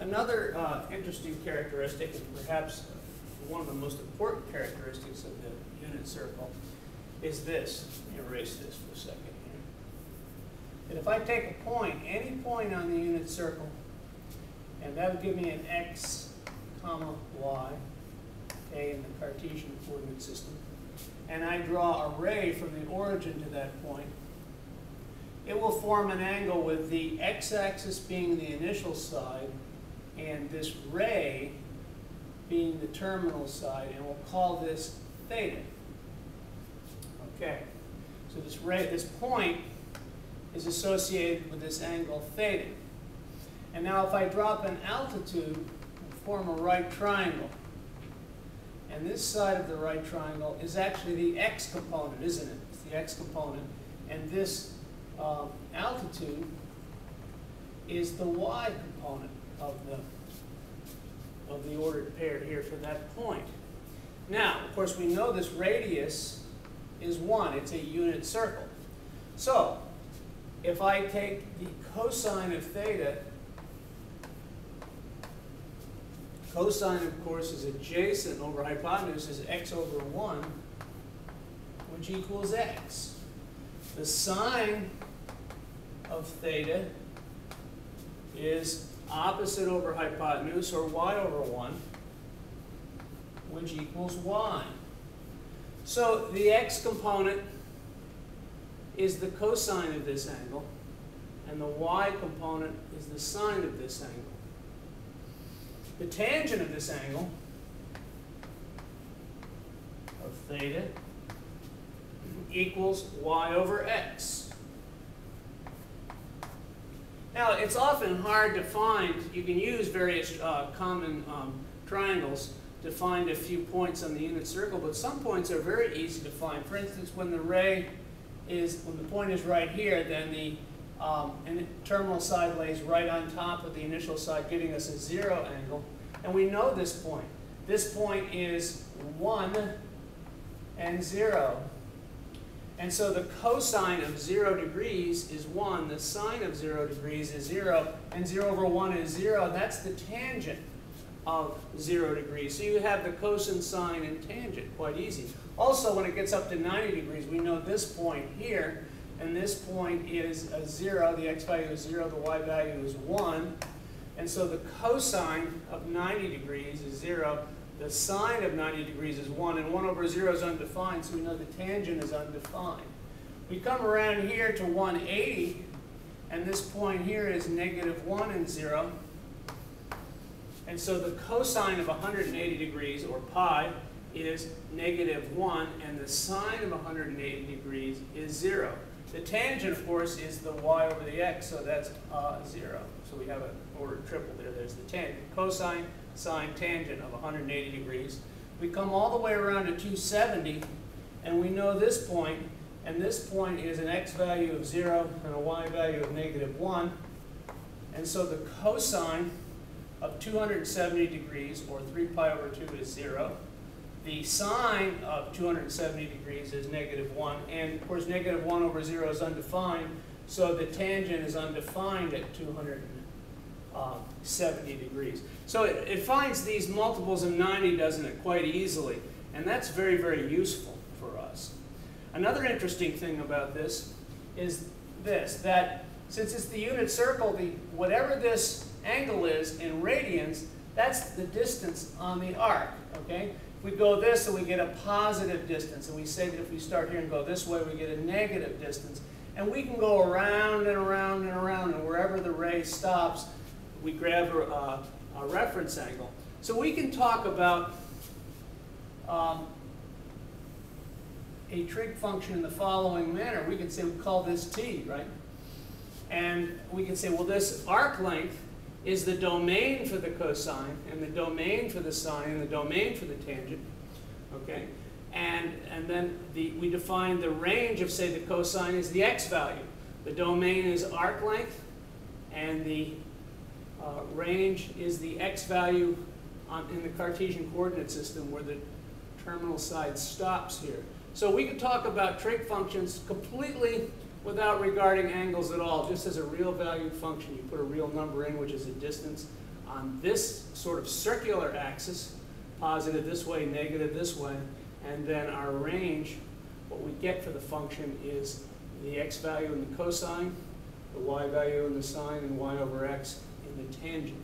Another uh, interesting characteristic, and perhaps one of the most important characteristics of the unit circle, is this. Let me erase this for a second here. And if I take a point, any point on the unit circle, and that would give me an x, comma, y, okay, in the Cartesian coordinate system, and I draw a ray from the origin to that point, it will form an angle with the x-axis being the initial side and this ray being the terminal side, and we'll call this theta. Okay, so this ray, this point is associated with this angle theta. And now if I drop an altitude, form a right triangle. And this side of the right triangle is actually the x component, isn't it? It's the x component. And this um, altitude is the y component of the, of the ordered pair here for that point. Now, of course, we know this radius is 1. It's a unit circle. So, if I take the cosine of theta, cosine, of course, is adjacent over hypotenuse is x over 1, which equals x. The sine of theta is opposite over hypotenuse, or y over 1, which equals y. So the x component is the cosine of this angle, and the y component is the sine of this angle. The tangent of this angle of theta equals y over x. Now, it's often hard to find, you can use various uh, common um, triangles to find a few points on the unit circle, but some points are very easy to find. For instance, when the ray is, when the point is right here, then the um, terminal side lays right on top of the initial side, giving us a zero angle. And we know this point. This point is 1 and 0. And so the cosine of 0 degrees is 1, the sine of 0 degrees is 0, and 0 over 1 is 0. That's the tangent of 0 degrees. So you have the cosine, sine, and tangent, quite easy. Also, when it gets up to 90 degrees, we know this point here, and this point is a 0, the x value is 0, the y value is 1. And so the cosine of 90 degrees is 0, the sine of 90 degrees is 1, and 1 over 0 is undefined, so we know the tangent is undefined. We come around here to 180, and this point here is negative 1 and 0. And so the cosine of 180 degrees, or pi, is negative 1, and the sine of 180 degrees is 0. The tangent, of course, is the y over the x, so that's uh, 0. So we have an ordered triple there. There's the tangent. Cosine sine tangent of 180 degrees. We come all the way around to 270, and we know this point, and this point is an x value of 0 and a y value of negative 1. And so the cosine of 270 degrees, or 3 pi over 2, is 0. The sine of 270 degrees is negative 1, and of course negative 1 over 0 is undefined, so the tangent is undefined at 270 uh, degrees. So it, it finds these multiples of 90, doesn't it, quite easily. And that's very, very useful for us. Another interesting thing about this is this, that since it's the unit circle, the, whatever this angle is in radians, that's the distance on the arc, okay? If we go this and we get a positive distance, and we say that if we start here and go this way, we get a negative distance. And we can go around and around and around, and wherever the ray stops, we grab a, a reference angle. So we can talk about um, a trig function in the following manner. We can say we call this t, right? And we can say, well, this arc length is the domain for the cosine, and the domain for the sine, and the domain for the tangent. Okay? And, and then the, we define the range of, say, the cosine is the x value. The domain is arc length, and the uh, range is the x value on, in the Cartesian coordinate system where the terminal side stops here. So we could talk about trig functions completely without regarding angles at all, just as a real valued function. You put a real number in, which is a distance on this sort of circular axis, positive this way, negative this way, and then our range, what we get for the function is the x value in the cosine, the y value in the sine, and y over x the tangent.